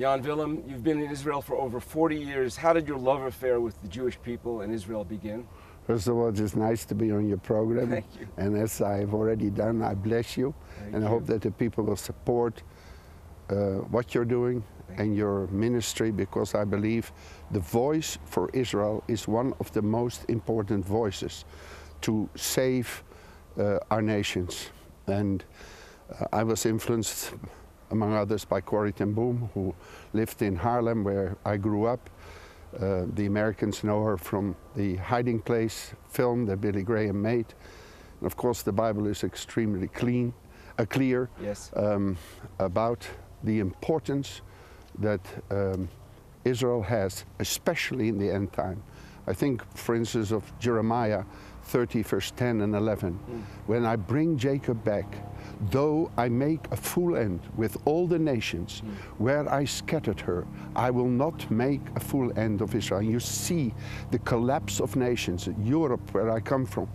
Jan Willem, you've been in Israel for over 40 years. How did your love affair with the Jewish people and Israel begin? First of all, it's just nice to be on your program. Thank you. And as I've already done, I bless you. Thank and I you. hope that the people will support uh, what you're doing Thank and your ministry because I believe the voice for Israel is one of the most important voices to save uh, our nations. And uh, I was influenced, among others, by Corrie ten Boom, who lived in Haarlem where I grew up. Uh, the Americans know her from the Hiding Place film that Billy Graham made. And of course, the Bible is extremely clean, uh, clear Yes. um, about the importance that um, Israel has, especially in the end time. I think, for instance, of Jeremiah 30, verse 10 and 11. When I bring Jacob back, though I make a full end with all the nations where I scattered her, I will not make a full end of Israel. And you see the collapse of nations, Europe, where I come from,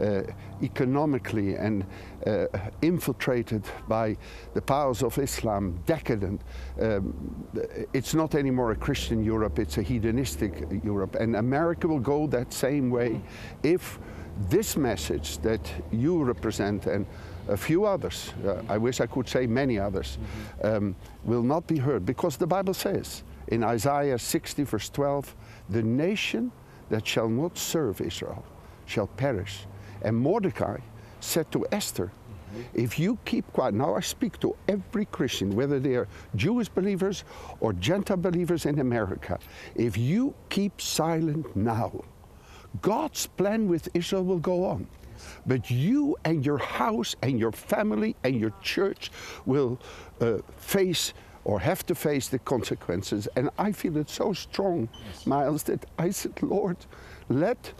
uh, economically and uh, infiltrated by the powers of Islam, decadent. Um, it's not anymore a Christian Europe, it's a hedonistic Europe. And America will go that same way if this message that you represent and a few others, uh, I wish I could say many others, um, will not be heard. Because the Bible says in Isaiah 60, verse 12, the nation that shall not serve Israel shall perish. And Mordecai said to Esther, if you keep quiet, now I speak to every Christian, whether they are Jewish believers or Gentile believers in America, if you keep silent now, God's plan with Israel will go on. But you and your house and your family and your church will uh, face or have to face the consequences. And I feel it so strong, Miles, that I said, Lord, let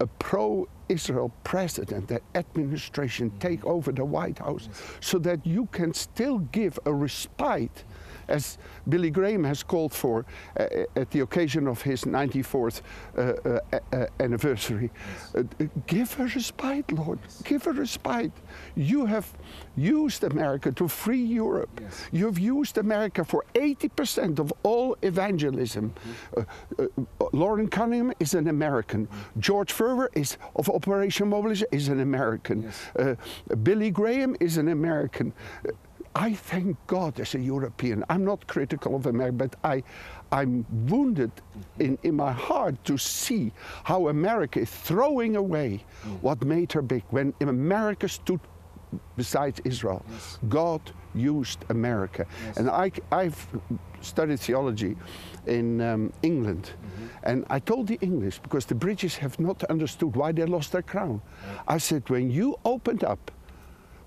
a pro Israel president, that administration take over the White House so that you can still give a respite as Billy Graham has called for uh, at the occasion of his 94th uh, uh, uh, anniversary. Uh, give a respite, Lord. Give a respite. You have used America to free Europe. Yes. You have used America for 80% of all evangelism. Uh, uh, Loren Cunningham is an American. George Verwer is of Operation Mobilisation is an American. Yes. Uh, Billy Graham is an American. I thank God as a European. I'm not critical of America, but I, I'm wounded in, in my heart to see how America is throwing away what made her big. When America stood beside Israel, God used America. And I, I've studied theology in um, England, and I told the English, because the British have not understood why they lost their crown. I said, when you opened up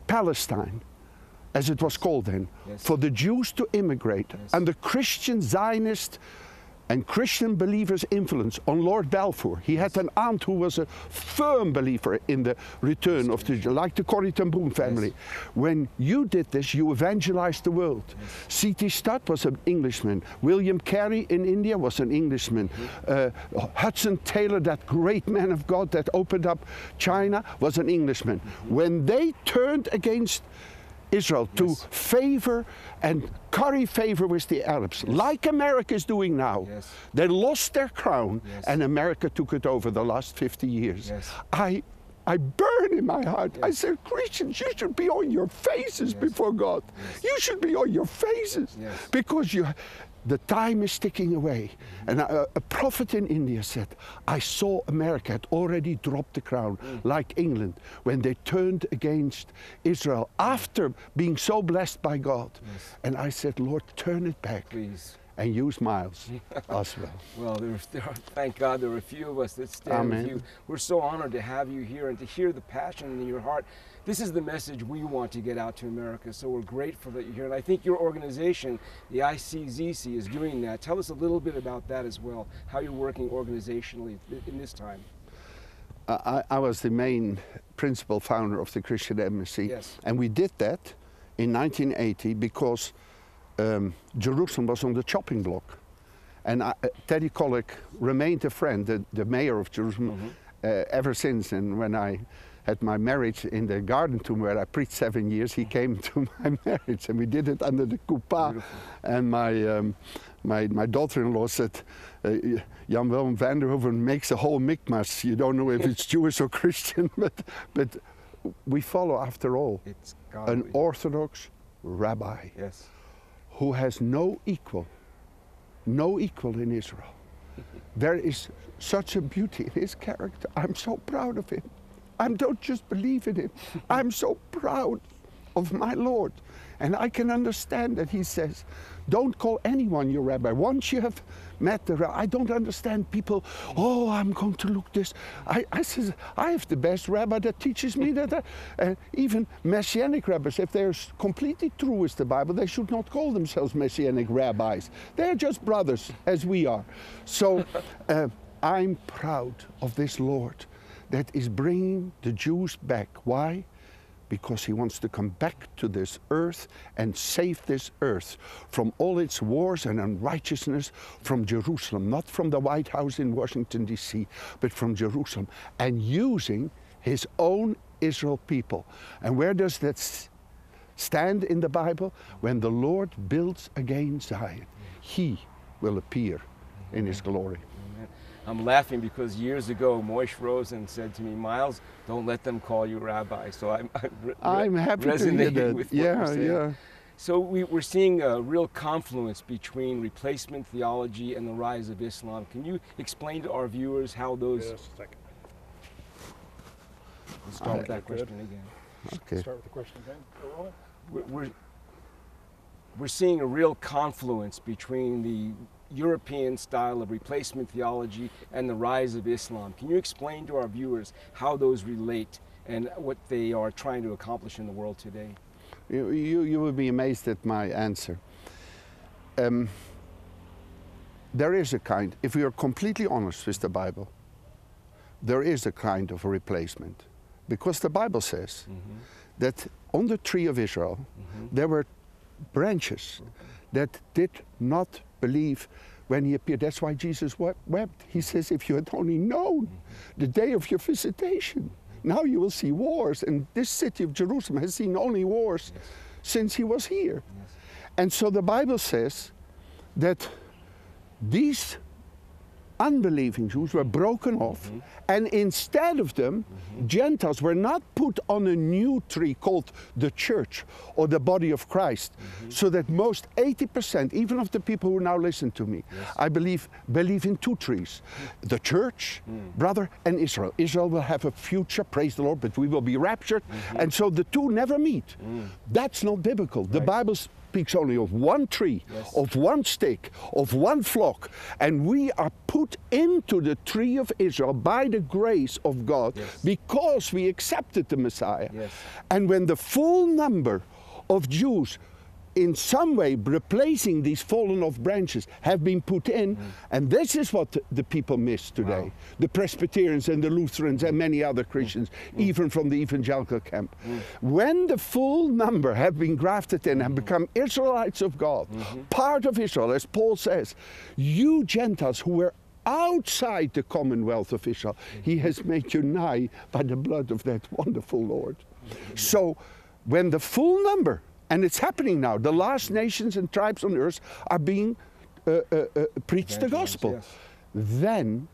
Palestine, as it was called then, Yes. for the Jews to immigrate Yes. under Christian Zionist and Christian believers' influence on Lord Balfour. He had an aunt who was a firm believer in the return of the like the Corrie ten Boom family. When you did this, you evangelized the world. C.T. Studd was an Englishman. William Carey in India was an Englishman. Uh, Hudson Taylor, that great man of God that opened up China, was an Englishman. When they turned against Israel to Yes. favor and curry favor with the Arabs, like America is doing now. Yes. They lost their crown Yes. and America took it over the last 50 years. Yes. I I burn in my heart. I said, Christians, you should be on your faces before God. You should be on your faces Yes. because you, the time is ticking away. And a, a prophet in India said, I saw America had already dropped the crown, Mm. like England, when they turned against Israel after being so blessed by God. Yes. And I said, Lord, turn it back Please. and use Miles as well. Well, there, there are, thank God there are a few of us that stand Amen. with you. We're so honored to have you here and to hear the passion in your heart. This is the message we want to get out to America, so we're grateful that you're here. And I think your organization, the ICZC, is doing that. Tell us a little bit about that as well, how you're working organizationally in this time. I, I was the main principal founder of the Christian Embassy. Yes. And we did that in 1980 because um, Jerusalem was on the chopping block. And I, uh, Teddy Kollek remained a friend, the, the mayor of Jerusalem, uh, ever since. And when I at my marriage in the garden tomb where I preached seven years, he came to my marriage and we did it under the. Beautiful. And my, um, my, my daughter-in-law said, uh, Jan Willem van der Hoeven makes a whole micmash. You don't know if it's Jewish or Christian, but, but we follow after all It's God. an Orthodox rabbi yes. who has no equal, no equal in Israel. There is such a beauty in his character. I'm so proud of him. I don't just believe in him. I'm so proud of my Lord. And I can understand that he says, don't call anyone your rabbi. Once you have met the rabbi, I don't understand people, oh, I'm going to look this. I, I says, I have the best rabbi that teaches me that. And even messianic rabbis, if they're completely true with the Bible, they should not call themselves messianic rabbis. They're just brothers, as we are. So uh, I'm proud of this Lord that is bringing the Jews back. Why? because he wants to come back to this earth and save this earth from all its wars and unrighteousness from Jerusalem, not from the White House in Washington, D.C., but from Jerusalem, and using his own Israel people. And where does that stand in the Bible? When the Lord builds again Zion, he will appear in his glory. Amen. I'm laughing because years ago, Moishe Rosen said to me, Miles, don't let them call you rabbi. So I'm, I'm, re- I'm happy to hear resonating that. with what you're saying. yeah. So we, we're seeing a real confluence between replacement theology and the rise of Islam. Can you explain to our viewers how those? Just a second. Let's start with that question again. Okay. Start with the question again. We're, we're, we're seeing a real confluence between the European style of replacement theology and the rise of Islam. Can you explain to our viewers how those relate and what they are trying to accomplish in the world today? You, you, you will be amazed at my answer. Um, there is a kind, if we are completely honest with the Bible, there is a kind of a replacement. Because the Bible says mm-hmm. that on the tree of Israel, mm-hmm. there were branches mm-hmm. That did not believe when he appeared. That's why Jesus wept. He says, If you had only known the day of your visitation, now you will see wars. And this city of Jerusalem has seen only wars since he was here. And so the Bible says that these unbelieving Jews were broken off, mm-hmm. and instead of them, mm-hmm. Gentiles were not put on a new tree called the church or the body of Christ. Mm-hmm. So that most 80%, even of the people who now listen to me, I believe believe in two trees mm. the church, mm. brother, and Israel. Israel will have a future, praise the Lord, but we will be raptured. And so the two never meet. Mm. That's not biblical. The Right. Speaks only of one tree, Yes. of one stick, of one flock, and we are put into the tree of Israel by the grace of God Yes. because we accepted the Messiah. Yes. And when the full number of Jews in some way replacing these fallen off branches have been put in. Mm. And this is what the- people miss today. Wow. the presbyterians and the lutherans and many other christians mm. Mm. even from the evangelical camp. When the full number have been grafted in and become israelites of god mm-hmm. part of israel as paul says you gentiles who were outside the commonwealth of israel mm-hmm. he has made you nigh by the blood of that wonderful lord. Mm-hmm. So when the full number and it's happening now the last nations and tribes on earth are being uh, uh, uh, preached the gospel yes. then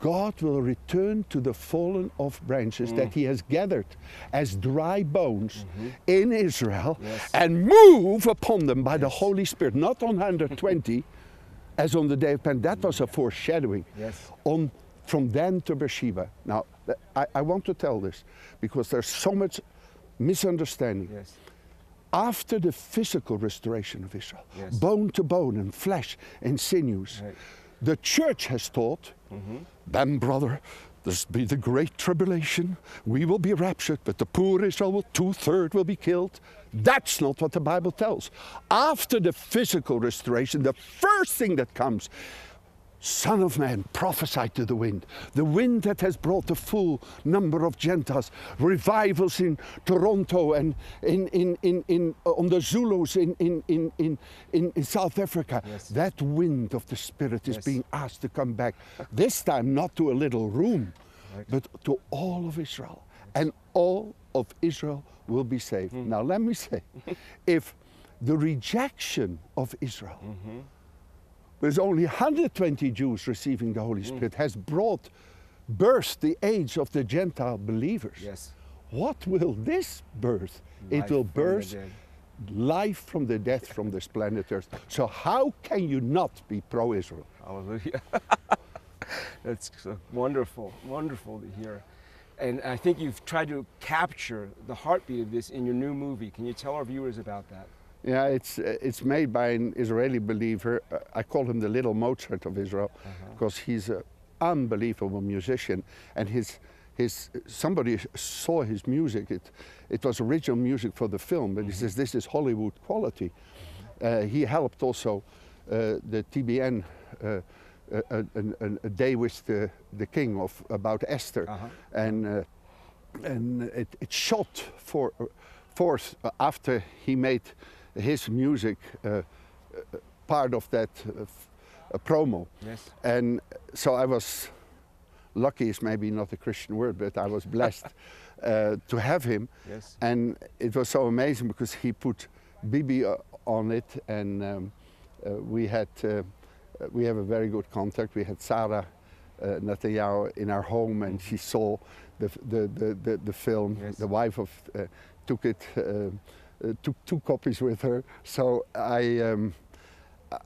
God will return to the fallen off branches Mm. that He has gathered as dry bones in Israel. Yes. and move upon them by the Holy Spirit, not on 120 as on the day of Pentecost. That was a foreshadowing. Yes. On from Dan to Beersheba. Now, I, I want to tell this because there's so much misunderstanding Yes. After the physical restoration of Israel, Yes. bone to bone and flesh and sinews, Right. the church has taught, mm-hmm. then, brother, there's be the great tribulation. We will be raptured, but the poor Israel will two thirds will be killed. That's not what the Bible tells. After the physical restoration, the first thing that comes Son of man, prophesy to the wind. The wind that has brought the full number of Gentiles, revivals in Toronto and in, in, in, in, uh, on the Zulus in, in, in, in, in, in South Africa. Yes. That wind of the Spirit is Yes. being asked to come back. This time, not to a little room, Right. but to all of Israel. and all of Israel will be saved. Now, let me say, if the rejection of Israel, with only 120 Jews receiving the Holy hmm. Spirit, has brought, birthed the age of the Gentile believers, Yes. what will this birth? Life it will birth life from the death from this planet Earth. So, how can you not be pro Israel? Hallelujah. That's so wonderful, wonderful to hear. And I think you've tried to capture the heartbeat of this in your new movie. Can you tell our viewers about that? Yeah, it's, uh, it's made by an Israeli believer. Uh, I call him the little Mozart of Israel because he's an unbelievable musician. And his, his, somebody saw his music. It, it was original music for the film, but he says this is Hollywood quality. Uh, he helped also uh, the TBN. Uh, a, a, a- a day with the, the king of about Esther, Uh-huh. and uh, and it, it shot for forth after he made his music uh, uh, part of that uh, uh, promo. Yes. And so I was lucky is maybe not a Christian word, but I was blessed uh, to have him. Yes. And it was so amazing because he put Bibi uh, on it, and um, uh, we had uh, we have a very good contact. We had Sarah uh, Netanyahu in our home, and she saw the the the, the, the film. Yes. The wife of uh, took it. Uh, took two copies with her, so I um,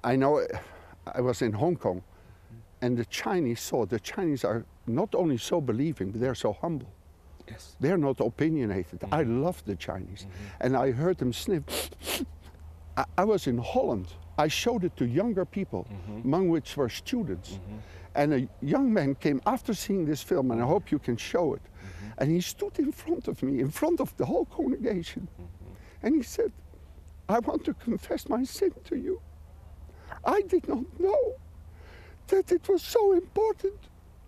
I know I was in Hong Kong, and the Chinese saw the Chinese are not only so believing, but they're so humble. Yes. They're not opinionated. I mm-hmm. love the Chinese. Mm-hmm. And I heard them sniff. I, I was in Holland. I showed it to younger people, mm-hmm. among which were students. And a young man came after seeing this film, and I hope you can show it. And he stood in front of me, in front of the whole congregation. And he said, I want to confess my sin to you. I did not know that it was so important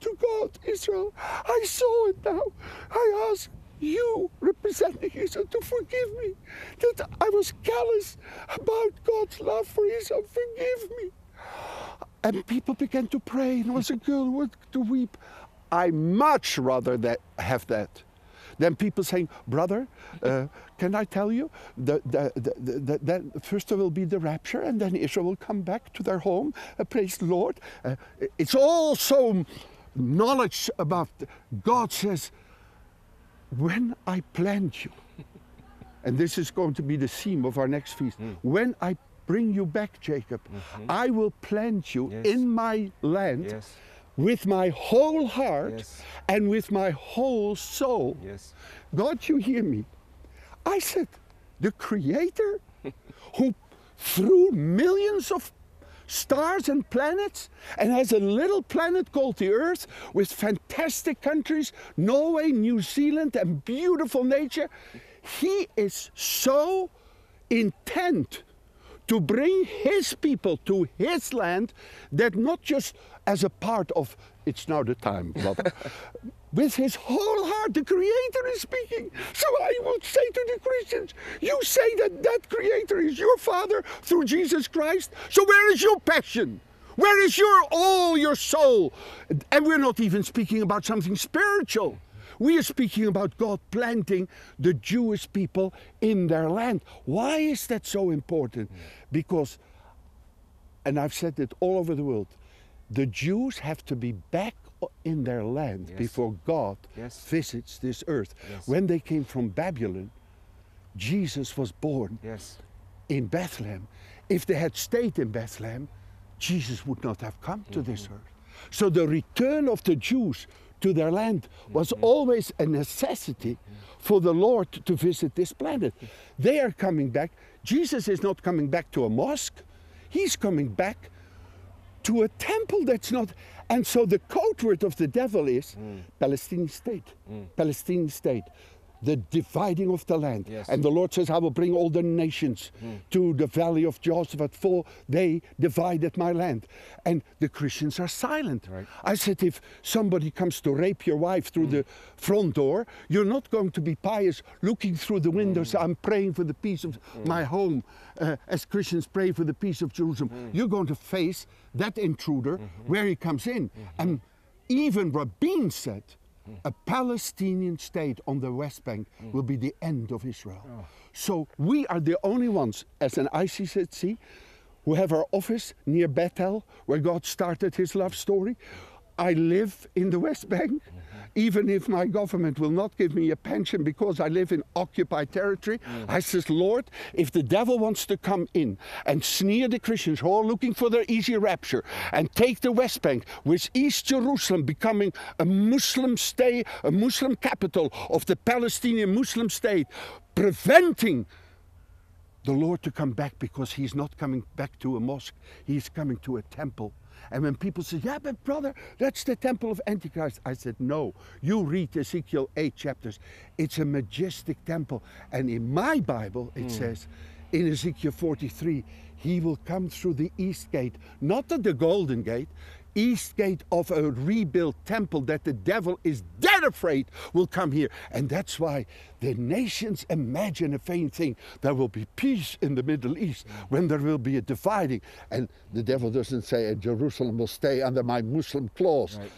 to God, Israel. I saw it now. I ask you, representing Israel, to forgive me that I was callous about God's love for Israel. Forgive me. And people began to pray, and there was a girl who to weep. I much rather that have that than people saying, "Brother, uh, can I tell you that the, the, the, the, that first there will be the rapture, and then Israel will come back to their home. Uh, praise the Lord." Uh, it's all so knowledge about God says, "When I planned you." And this is going to be the theme of our next feast. When I bring you back, Jacob, I will plant you Yes. in my land Yes. With my whole heart Yes. and with my whole soul. Yes. God, you hear me? I said, the Creator who threw millions of stars and planets and has a little planet called the Earth with fantastic countries, Norway, New Zealand, and beautiful nature. He is so intent to bring his people to his land that not just as a part of it's now the time, brother. With his whole heart, the Creator is speaking. So I would say to the Christians, you say that that Creator is your Father through Jesus Christ. So where is your passion? Where is your all, your soul? And we're not even speaking about something spiritual. We are speaking about God planting the Jewish people in their land. Why is that so important? Because, and I've said it all over the world, the Jews have to be back in their land Yes. before God Yes. visits this earth. Yes. When they came from Babylon, Jesus was born Yes. in Bethlehem. If they had stayed in Bethlehem, Jesus would not have come to this mm-hmm. earth. So the return of the Jews to their land was mm-hmm. always a necessity for the Lord to visit this planet. They are coming back. Jesus is not coming back to a mosque, he's coming back to a temple that's not. And so the code word of the devil is mm. Palestinian state. Mm. Palestinian state. The dividing of the land. Yes. And the Lord says, I will bring all the nations hmm. to the valley of Jehoshaphat, for they divided my land. And the Christians are silent. Right. I said, if somebody comes to rape your wife through the hmm. front door, you're not going to be pious looking through the windows. Hmm. I'm praying for the peace of my home, uh, as Christians pray for the peace of Jerusalem. You're going to face that intruder where he comes in. And even Rabin said, a Palestinian state on the West Bank will be the end of Israel. Oh. So we are the only ones, as an ICZC, who have our office near Bethel, where God started his love story. I live in the West Bank, mm. Even if my government will not give me a pension because I live in occupied territory. Mm. I says, Lord, if the devil wants to come in and sneer the Christians who are looking for their easy rapture and take the West Bank, with East Jerusalem becoming a Muslim state, a Muslim capital of the Palestinian Muslim state, preventing the Lord to come back because he's not coming back to a mosque, he's coming to a temple. And when people say, Yeah, but brother, that's the temple of Antichrist, I said, No, you read Ezekiel 8 chapters. It's a majestic temple. And in my Bible, it hmm. says, in Ezekiel 43, he will come through the east gate, not at the golden gate, east gate of a rebuilt temple that the devil is dead afraid will come here. And that's why the nations imagine a vain thing. There will be peace in the Middle East when there will be a dividing. And the devil doesn't say, and Jerusalem will stay under my Muslim claws. Right.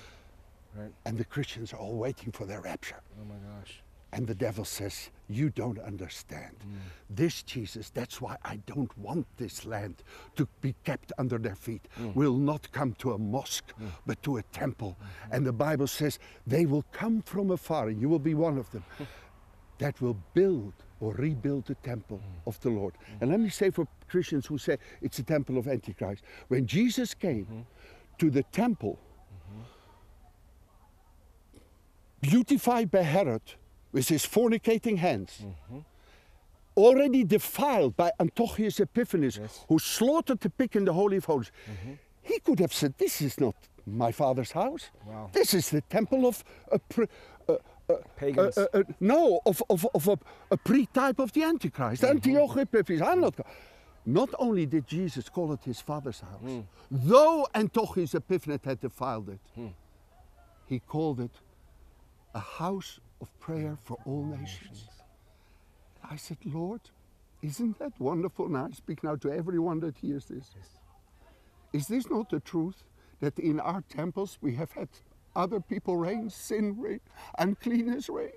Right. And the Christians are all waiting for their rapture. Oh my gosh. And the devil says, You don't understand. Mm. This Jesus, that's why I don't want this land to be kept under their feet, mm. will not come to a mosque, mm. but to a temple. Mm-hmm. And the Bible says, They will come from afar, and you will be one of them, that will build or rebuild the temple of the Lord. And let me say for Christians who say it's a temple of Antichrist, when Jesus came mm-hmm. to the temple, mm-hmm. beautified by Herod with his fornicating hands, already defiled by Antiochus Epiphanes, Yes. who slaughtered the pig in the Holy of Holies. He could have said, This is not my father's house. Wow. This is the temple of a. Pre- uh, uh, Pagans. uh, no, of, of, of a, a pre-type of the Antichrist. Antiochus Epiphanes. I'm not. Not only did Jesus call it his father's house, though Antiochus Epiphanes had defiled it, he called it a house of prayer for all nations. I said, Lord, isn't that wonderful? And I speak now to everyone that hears this. Is this not the truth that in our temples we have had other people reign, sin reign, uncleanness reign?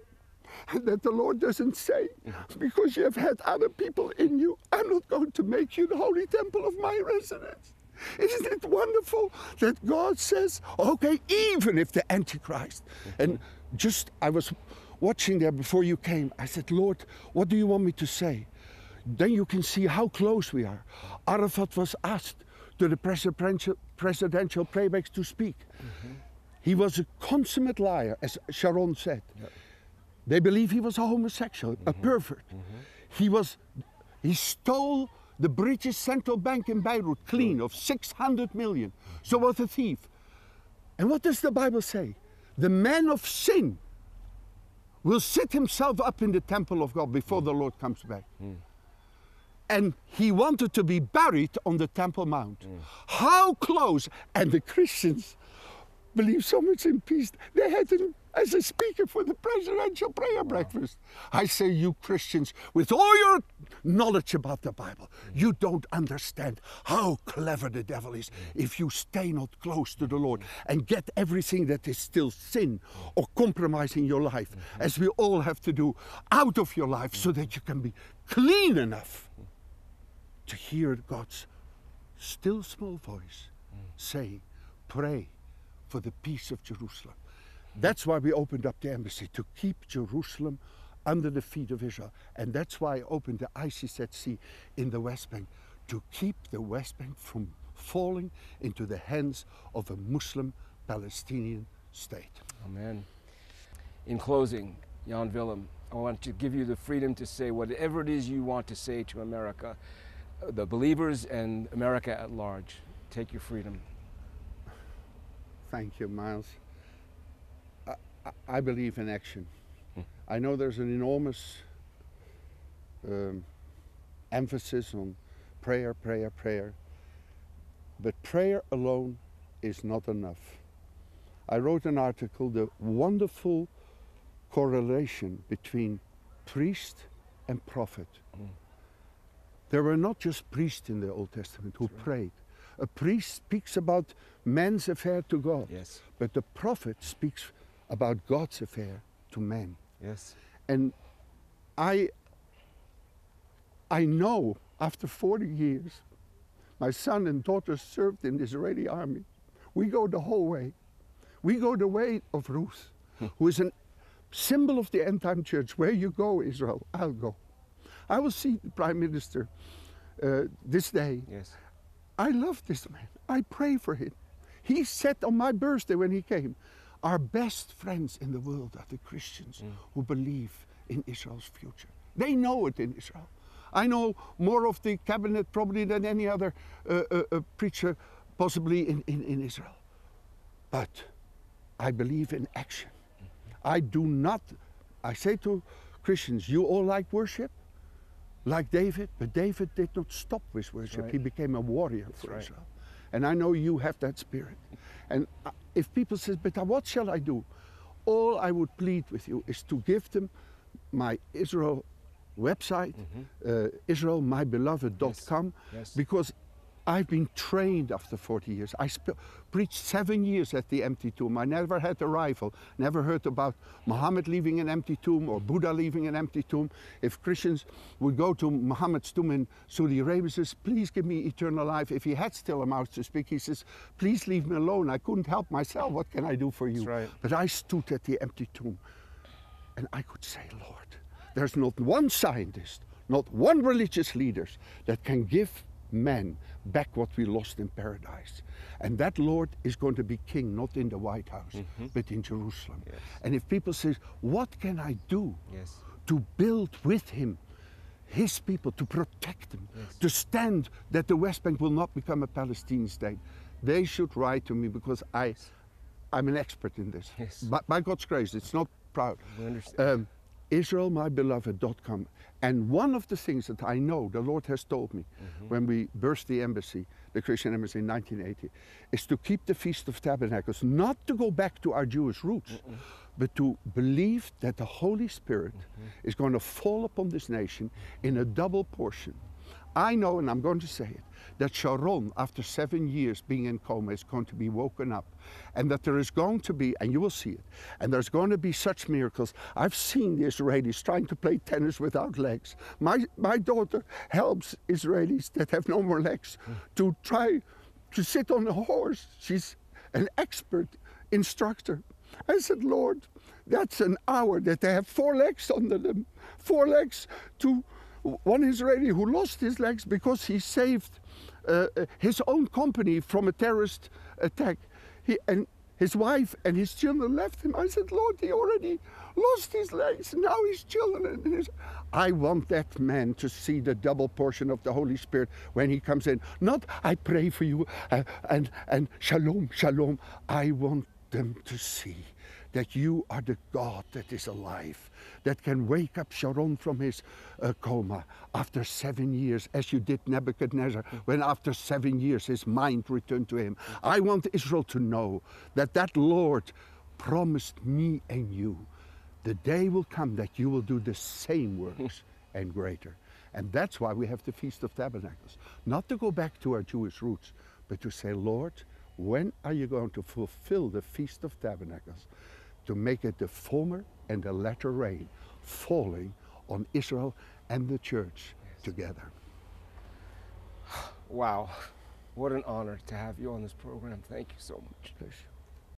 And that the Lord doesn't say, because you have had other people in you, I'm not going to make you the holy temple of my residence. Isn't it wonderful that God says, okay, even if the Antichrist, and just I was watching there before you came, I said, Lord, what do you want me to say? Then you can see how close we are. Arafat was asked to the presidential, presidential playbacks to speak. Mm-hmm. He was a consummate liar, as Sharon said. They believe he was a homosexual, a mm-hmm. pervert. Mm-hmm. He was, he stole the British central bank in Beirut clean of 600 million. So was a thief. And what does the Bible say? The man of sin will sit himself up in the temple of God before the Lord comes back. Hmm. And he wanted to be buried on the Temple Mount. Hmm. How close? And the Christians believe so much in peace. They had him as a speaker for the presidential prayer breakfast. I say, you Christians, with all your knowledge about the Bible, you don't understand how clever the devil is if you stay not close to the Lord and get everything that is still sin or compromising your life, mm-hmm. as we all have to do, out of your life so that you can be clean enough to hear God's still small voice mm. saying, Pray for the peace of Jerusalem. That's why we opened up the embassy to keep Jerusalem under the feet of Israel. And that's why I opened the ICZC in the West Bank to keep the West Bank from falling into the hands of a Muslim Palestinian state. Amen. In closing, Jan Willem, I want to give you the freedom to say whatever it is you want to say to America, uh, the believers and America at large. Take your freedom. Thank you, Miles. I, believe in action. I know there's an enormous um, emphasis on prayer, prayer, prayer. But prayer alone is not enough. I wrote an article, the wonderful correlation between priest and prophet. There were not just priests in the Old Testament who prayed. A priest speaks about man's affair to God. Yes. But the prophet speaks about God's affair to men. Yes. And I, I know after 40 years, my son and daughter served in the Israeli army. We go the whole way. We go the way of Ruth, who is a symbol of the end time church. Where you go, Israel, I'll go. I will see the prime minister uh, this day. Yes. I love this man. I pray for him. He said on my birthday when he came, our best friends in the world are the Christians who believe in Israel's future. They know it in Israel. I know more of the cabinet probably than any other uh, uh, uh, preacher possibly in, in, in Israel. But I believe in action. I do not, I say to Christians, you all like worship? Like David, but David did not stop with worship. right. He became a warrior for right. Israel. And I know you have that spirit. And uh, if people say, but what shall I do? All I would plead with you is to give them my Israel website, uh, israelmybeloved.com, Yes. because I've been trained after 40 years. I sp- preached seven years at the empty tomb. I never had a rifle, never heard about Muhammad leaving an empty tomb or Buddha leaving an empty tomb. If Christians would go to Muhammad's tomb in Saudi Arabia, says, please give me eternal life. If he had still a mouth to speak, he says, please leave me alone. I couldn't help myself. What can I do for you? Right. But I stood at the empty tomb and I could say, Lord, there's not one scientist, not one religious leader that can give men back what we lost in paradise. And that Lord is going to be king, not in the White House, but in Jerusalem. Yes. And if people say, what can I do Yes. to build with him his people, to protect them, Yes. to stand that the West Bank will not become a Palestinian state, they should write to me because I, I'm an expert in this. Yes. By, by God's grace, it's not proud. We understand. Um, IsraelMyBeloved.com. And one of the things that I know the Lord has told me mm-hmm. when we burst the embassy, the Christian embassy in 1980, is to keep the Feast of Tabernacles, not to go back to our Jewish roots, but to believe that the Holy Spirit mm-hmm. is going to fall upon this nation in a double portion. I know, and I'm going to say it, that Sharon, after seven years being in coma, is going to be woken up. And that there is going to be, and you will see it, and there's going to be such miracles. I've seen the Israelis trying to play tennis without legs. My, my daughter helps Israelis that have no more legs to try to sit on a horse. She's an expert instructor. I said, Lord, that's an hour that they have four legs under them, four legs to one Israeli who lost his legs because he saved uh, uh, his own company from a terrorist attack. He, and his wife and his children left him. I said, Lord, he already lost his legs. Now his children. His... I want that man to see the double portion of the Holy Spirit when he comes in. Not, I pray for you uh, and, and shalom, shalom. I want them to see that you are the God that is alive, that can wake up Sharon from his uh, coma after seven years, as you did Nebuchadnezzar, when after seven years his mind returned to him. I want Israel to know that that Lord promised me and you. The day will come that you will do the same works and greater. And that's why we have the Feast of Tabernacles. Not to go back to our Jewish roots, but to say, Lord, when are you going to fulfill the Feast of Tabernacles? To make it the former and the latter rain falling on Israel and the church together. Wow. What an honor to have you on this program. Thank you so much. Please.